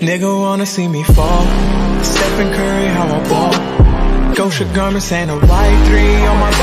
Nigga wanna see me fall. Stephen Curry, how I ball. Gosha garments and a white three on my.